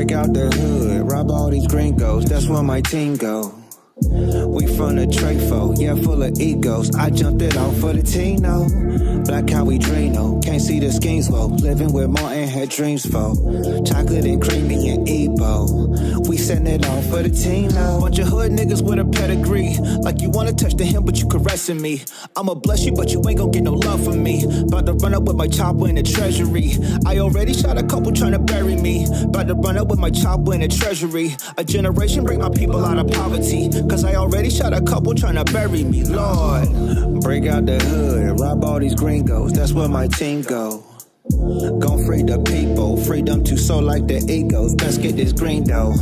Break out the hood, rob all these gringos, that's where my team go. We from the Trefo, yeah, full of egos. I jumped it off for the Tino. Black how we Drano, can't see the schemes, whoa. Living with Martin had dreams for. Chocolate and creamy and Ebo. We setting it off for the Tino. Bunch of hood niggas with a pedigree. Like you wanna touch the hem, but you caressing me. I'ma bless you, but you ain't gon' get no love from me. About to run up with my chopper in the treasury. I already shot a couple trying to bury me. About to run up with my chopper in the treasury. A generation bring my people out of poverty. Cause I already shot a couple trying to bury me, Lord. Break out the hood, and rob all these gringos, that's where my team go. Gon' free the people, freedom to soul like the egos. Let's get this green dough.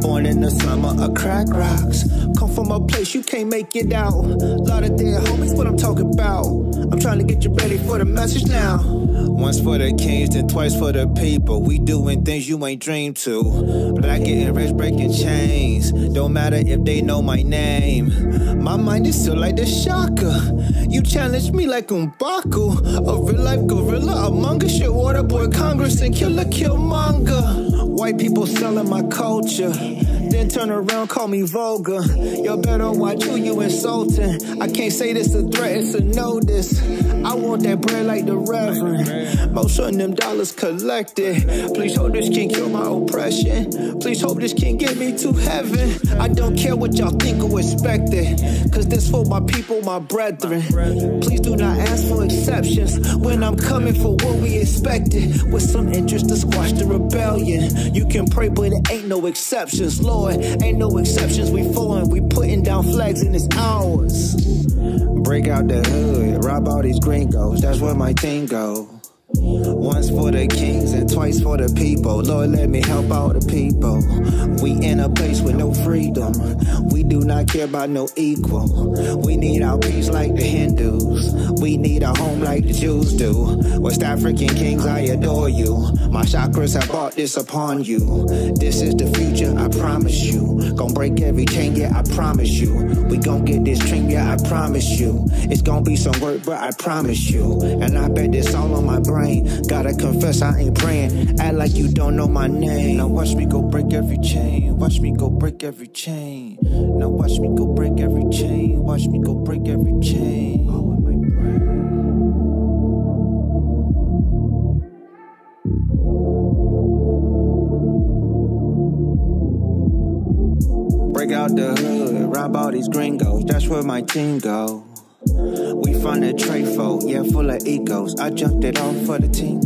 Born in the summer of crack rocks. Come from a place you can't make it out. Lot of dead homies, what I'm talking about. I'm trying to get you ready for the message now. Once for the kings, then twice for the people. We doing things you ain't dreamed to. Black getting rich, breaking chains. Don't matter if they know my name. My mind is still like the shaka. You challenge me like M'Baku. A real life gorilla among us. Shit, water boy, Congress, and killer Killmonger. White people selling my culture. Then turn around, call me vulgar. You better watch who you insulting. I can't say this a threat, it's a notice. I want that bread like the Reverend. Most of them dollars collected. Please hope this can kill my oppression. Please hope this can get me to heaven. I don't care what y'all think or expect it. Cause this for my people, my brethren. Please do not ask for exceptions when I'm coming for what we expected. With some interest to squash the rebellion. You can pray, but it ain't no exceptions. Lord, ain't no exceptions. We following, we putting down flags and it's ours. Break out the hood, rob all these gringos. That's where my team go. Once for the kings and twice for the people. Lord, let me help all the people. We in a place with no freedom. We do not care about no equal. We need our peace like the Hindus. We need a home like the Jews do. West African kings, I adore you. My chakras have brought this upon you. This is the future, I promise you. Gonna break every chain, yeah, I promise you. We gon' get this train, yeah, I promise you. It's gonna be some work, but I promise you. And I bet this all on my brain. Gotta confess, I ain't praying. Act like you don't know my name. Now watch me go break every chain. Watch me go break every chain. Now watch me go break every chain. Watch me go break every chain. Out the hood, rob all these gringos. That's where my team go. We from the Trefo, yeah, full of egos. I jumped it off for the team.